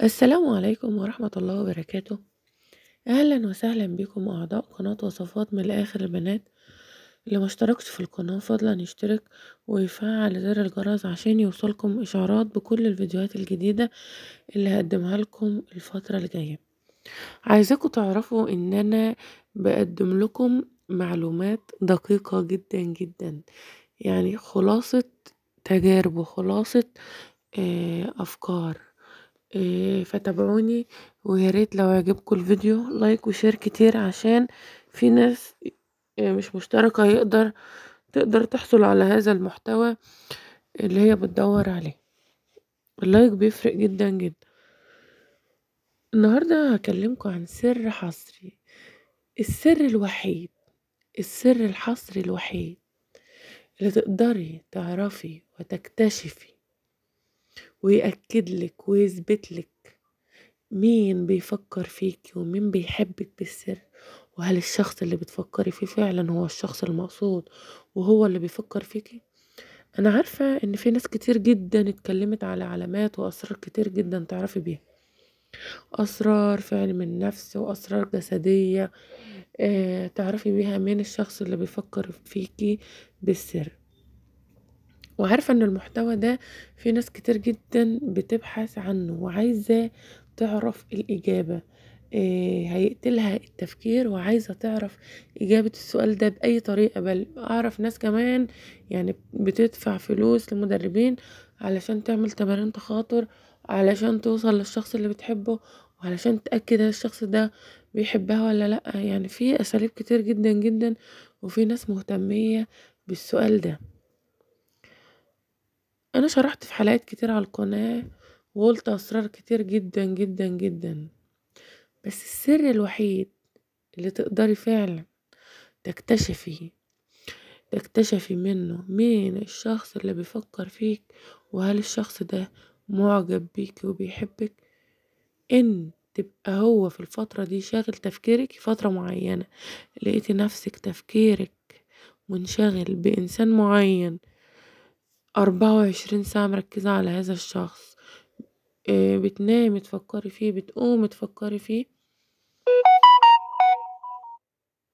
السلام عليكم ورحمة الله وبركاته. أهلا وسهلا بكم أعضاء قناة وصفات من الآخر البنات. اللي ما اشتركش في القناة فضلا يشترك ويفعل زر الجرس عشان يوصلكم إشعارات بكل الفيديوهات الجديدة اللي هقدمها لكم الفترة الجاية. عايزاكم تعرفوا إن أنا بقدم لكم معلومات دقيقة جدا جدا. يعني خلاصة تجارب وخلاصة آه، أفكار. فتابعوني وياريت لو عجبكم الفيديو like و share كتير عشان في ناس آه، مش مشتركة يقدر تقدر تحصل على هذا المحتوى اللي هي بتدور عليه. ال like بيفرق جدا جدا. النهاردة هكلمكم عن سر حصري. السر الوحيد السر الحصري الوحيد اللي تقدري تعرفي وتكتشفي ويأكد لك ويثبت لك مين بيفكر فيكي ومين بيحبك بالسر وهل الشخص اللي بتفكري فيه فعلا هو الشخص المقصود وهو اللي بيفكر فيكي أنا عارفة إن في ناس كتير جدا اتكلمت على علامات وأسرار كتير جدا تعرفي بيها. أسرار في علم النفس وأسرار جسدية آه تعرفي بيها مين الشخص اللي بيفكر فيكي بالسر. وعارفة ان المحتوى ده في ناس كتير جدا بتبحث عنه وعايزة تعرف الإجابة. إيه هيقتلها التفكير وعايزة تعرف إجابة السؤال ده بأي طريقة. بل أعرف ناس كمان يعني بتدفع فلوس لمدربين علشان تعمل تمارين تخاطر علشان توصل للشخص اللي بتحبه وعلشان تأكد هل الشخص ده بيحبها ولا لأ. يعني في أساليب كتير جدا جدا وفي ناس مهتمية بالسؤال ده. أنا شرحت في حلقات كتير على القناة وقلت أسرار كتير جدا جدا جدا. بس السر الوحيد اللي تقدري فعلا تكتشفي تكتشفي منه مين الشخص اللي بيفكر فيك وهل الشخص ده معجب بيك وبيحبك. إن تبقى هو في الفترة دي شاغل تفكيرك فترة معينة لقيتي نفسك تفكيرك منشغل بإنسان معين أربعة وعشرين ساعة مركزة على هذا الشخص. آه، بتنامي تفكري فيه بتقومي تفكري فيه.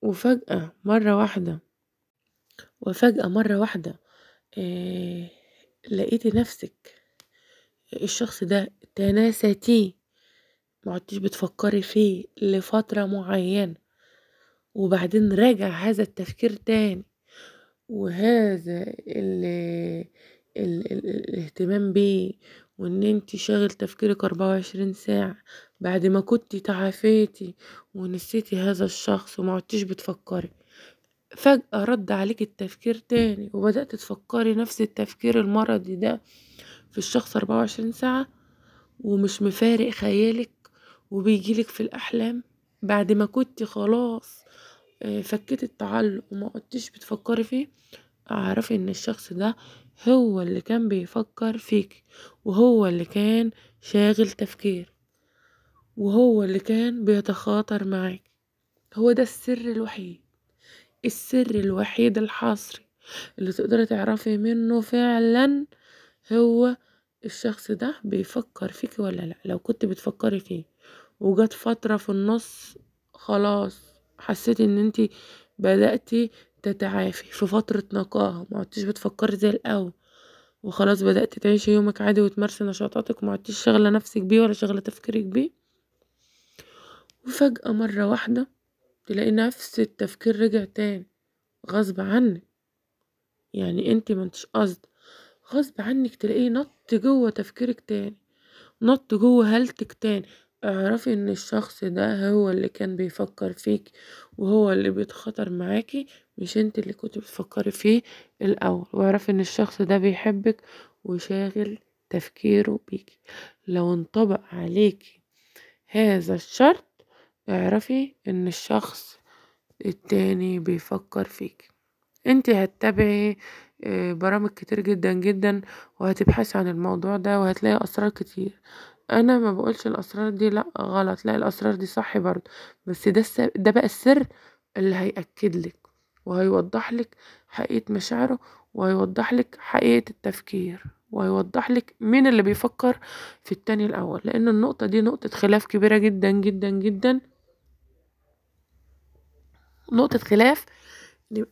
وفجأة مرة واحدة وفجأة مرة واحدة آه، لقيتي نفسك. الشخص ده تناستيه معدتيش بتفكري فيه لفترة معينة. وبعدين راجع هذا التفكير تاني. وهذا ال ال ال الاهتمام بيه وإن انت شاغل تفكيرك أربعة وعشرين ساعة بعد ما كنتي تعافيتي ونسيتي هذا الشخص وما عدتيش بتفكري. فجأة رد عليك التفكير تاني وبدأت تفكري نفس التفكير المرضي ده في الشخص أربعة وعشرين ساعة ومش مفارق خيالك وبيجيلك في الأحلام. بعد ما كنتي خلاص آه، فكيتي التعلق وما عدتيش بتفكري فيه اعرفي إن الشخص ده هو اللي كان بيفكر فيك وهو اللي كان شاغل تفكير وهو اللي كان بيتخاطر معاك هو ده السر الوحيد السر الوحيد الحصري اللي تقدري تعرفي منه فعلا هو الشخص ده بيفكر فيك ولا لا. لو كنت بتفكري فيه وجت فترة في النص خلاص. حسيتي إن انتي بدأتي تتعافي في فترة نقاهة ما عدتيش بتفكري زي الأول. وخلاص بدأت تعيشي يومك عادي وتمارسي نشاطاتك وما عدتيش شاغلة نفسك بيه ولا شاغلة تفكيرك بيه. وفجأة مرة واحدة تلاقي نفس التفكير رجع تاني غصب عنك. يعني انت ما انتش قصد غصب عنك تلاقيه نط جوه تفكيرك تاني نط جوه هالتك تاني. اعرفي ان الشخص ده هو اللي كان بيفكر فيك وهو اللي بيتخاطر معاكي مش انت اللي كنت بتفكري فيه الأول. واعرفي ان الشخص ده بيحبك وشاغل تفكيره بيكي. لو انطبق عليكي هذا الشرط اعرفي ان الشخص التاني بيفكر فيك انت هتتابعي آه، برامج كتير جدا جدا وهتبحثي عن الموضوع ده وهتلاقي أسرار كتير. أنا ما بقولش الأسرار دي لأ غلط. لا الأسرار دي صح برضه. بس ده الس... ده بقى السر اللي هيأكد لك وهيوضح لك حقيقة مشاعره وهيوضح لك حقيقة التفكير وهيوضح لك مين اللي بيفكر في التاني الأول. لأن النقطة دي نقطة خلاف كبيرة جدا جدا جدا. نقطة خلاف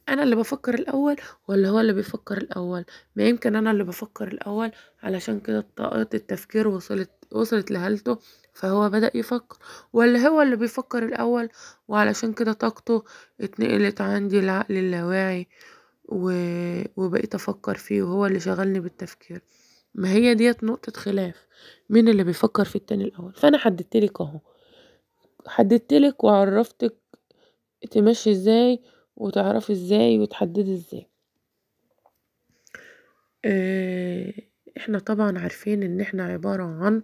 أنا اللي بفكر الأول ولا هو اللي بيفكر الأول؟ ما يمكن أنا اللي بفكر الأول علشان كده طاقة التفكير وصلت وصلت لهالته فهو بدأ يفكر. ولا هو اللي بيفكر الأول وعلشان كده طاقته اتنقلت عندي العقل اللاواعي و... وبقيت أفكر فيه وهو اللي شغلني بالتفكير. ما هي ديت نقطة خلاف. مين اللي بيفكر في التاني الأول؟ فأنا حددتلك أهو. حددتلك وعرفتك تمشي إزاي وتعرفي إزاي وتحددي إزاي. آه إحنا طبعا عارفين إن إحنا عبارة عن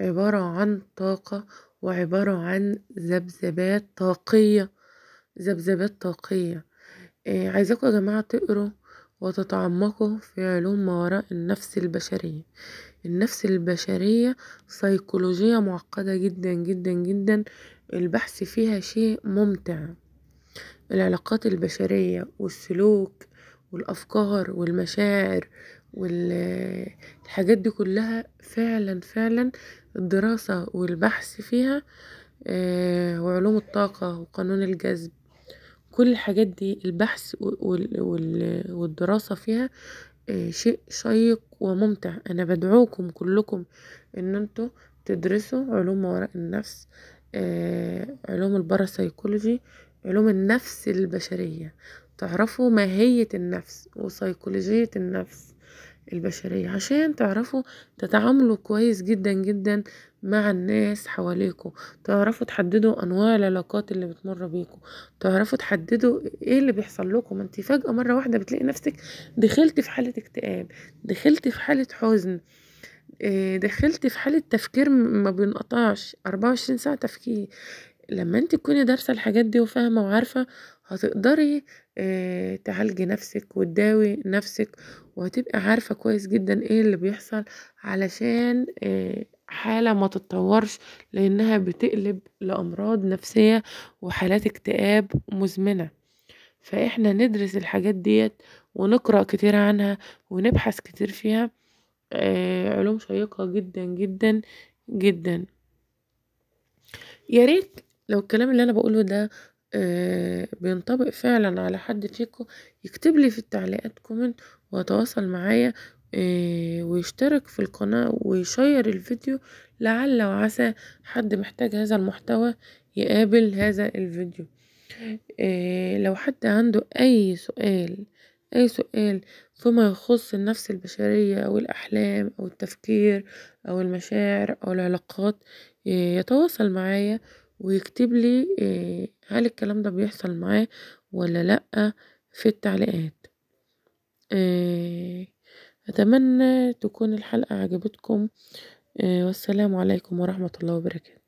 عبارة عن طاقة وعبارة عن ذبذبات طاقية ذبذبات طاقية. آه عايزاكم يا جماعة تقروا وتتعمقوا في علوم ما وراء النفس البشرية. النفس البشرية سيكولوجية معقدة جدا جدا جدا. البحث فيها شيء ممتع. العلاقات البشرية والسلوك والأفكار والمشاعر والحاجات دي كلها فعلا فعلا الدراسة والبحث فيها وعلوم الطاقة وقانون الجذب. كل الحاجات دي البحث والدراسة فيها شيء شيق وممتع. أنا بدعوكم كلكم إن أنتوا تدرسوا علوم وراء النفس علوم الباراسيكولوجي علوم النفس البشرية. تعرفوا ماهية النفس وسيكولوجية النفس. البشرية عشان تعرفوا تتعاملوا كويس جدا جدا مع الناس حواليكوا. تعرفوا تحددوا أنواع العلاقات اللي بتمر بيكوا. تعرفوا تحددوا إيه اللي بيحصل لكم. انت فجأة مرة واحدة بتلاقي نفسك دخلتي في حالة اكتئاب دخلتي في حالة حزن دخلتي في حالة تفكير ما بينقطعش. 24 ساعة تفكير. لما انت تكوني دارسة الحاجات دي وفاهمة وعارفة هتقدري آه تعالجي نفسك وتداوي نفسك وهتبقي عارفة كويس جدا إيه اللي بيحصل علشان آه حالة ما تتطورش لأنها بتقلب لأمراض نفسية وحالات اكتئاب مزمنة. فإحنا ندرس الحاجات ديت ونقرأ كتير عنها ونبحث كتير فيها آه علوم شيقة جدا جدا جدا. يا ريت لو الكلام اللي أنا بقوله ده آه بينطبق فعلا على حد فيكم يكتب لي في التعليقات comment ويتواصل معايا آه ويشترك في القناة ويشير الفيديو لعل وعسى حد محتاج هذا المحتوى يقابل هذا الفيديو. آه لو حد عنده أي سؤال أي سؤال فيما يخص النفس البشرية أو الأحلام أو التفكير أو المشاعر أو العلاقات يتواصل معايا ويكتب لي هل الكلام ده بيحصل معاه ولا لأ في التعليقات. أتمنى تكون الحلقة عجبتكم. والسلام عليكم ورحمة الله وبركاته.